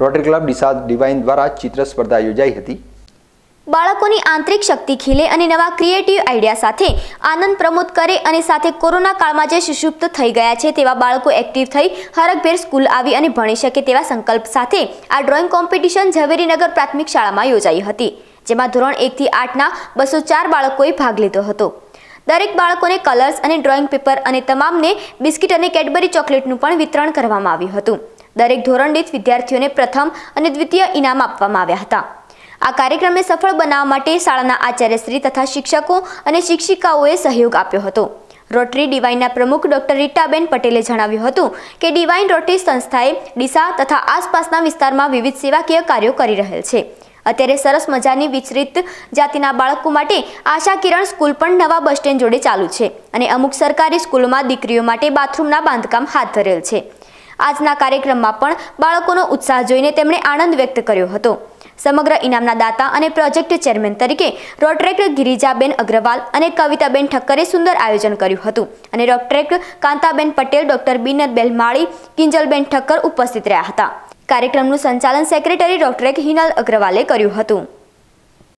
Rotary club ડિસાદ divine દ્વારા ચિત્ર સ્પર્ધા યોજાઈ હતી. બાળકોની આંતરિક શક્તિ ખીલે અને નવા ક્રિએટિવ આઈડિયા સાથે આનંદ પ્રમોદ કરે અને સાથે કોરોના કાળમાં જે સુષુપ્ત થઈ ગયા છે તેવા બાળકો એક્ટિવ થઈ હરકભેર સ્કૂલ આવી અને ભણી શકે તેવા સંકલ્પ સાથે આ ડ્રોઈંગ કોમ્પિટિશન ઝવેરીનગર પ્રાથમિક શાળામાં યોજાઈ હતી, જેમાં ધોરણ એકથી આઠના બસો ચાર બાળકોએ ભાગ લીધો હતો. દરેક બાળકોને કલર્સ અને ડ્રોઈંગ પેપર અને તમામને બિસ્કિટ અને કેડબરી ચોકલેટનું પણ વિતરણ કરવામાં આવ્યું હતું. દરેક ધોરણ દીઠ વિદ્યાર્થીઓને પ્રથમ અને દ્વિતીય ઇનામ આપવામાં આવ્યા હતા. આ કાર્યક્રમને સફળ બનાવવા માટે શાળાના આચાર્યશ્રી તથા શિક્ષકો અને શિક્ષિકાઓએ સહયોગ આપ્યો હતો. રોટરી ડિવાઇનના પ્રમુખ ડોક્ટર રીટાબેન પટેલે જણાવ્યું હતું કે ડિવાઇન રોટરી સંસ્થાએ ડીસા તથા આસપાસના વિસ્તારમાં વિવિધ સેવાકીય કાર્યો કરી રહેલ છે. અત્યારે સરસ મજાની વિચરિત જાતિના બાળકો માટે આશા કિરણ સ્કૂલ પણ નવા બસ સ્ટેન્ડ જોડે ચાલુ છે અને અમુક સરકારી સ્કૂલોમાં દીકરીઓ માટે બાથરૂમના બાંધકામ હાથ ધરેલ છે. આજના કાર્યક્રમમાં પણ બાળકોનો ઉત્સાહ જોઈને તેમણે આનંદ વ્યક્ત કર્યો હતો. સમગ્ર ઇનામના દાતા અને પ્રોજેક્ટ ચેરમેન તરીકે રોટરેક્ટ ગિરિજાબેન અગ્રવાલ અને કવિતાબેન ઠક્કરે સુંદર આયોજન કર્યું હતું અને રોટરેક્ટ કાંતાબેન પટેલ, ડોક્ટર બિનરબેન માળી, કિંજલબેન ઠક્કર ઉપસ્થિત રહ્યા હતા. કાર્યક્રમનું સંચાલન સેક્રેટરી રોટરેક હિનલ અગ્રવાલે કર્યું હતું.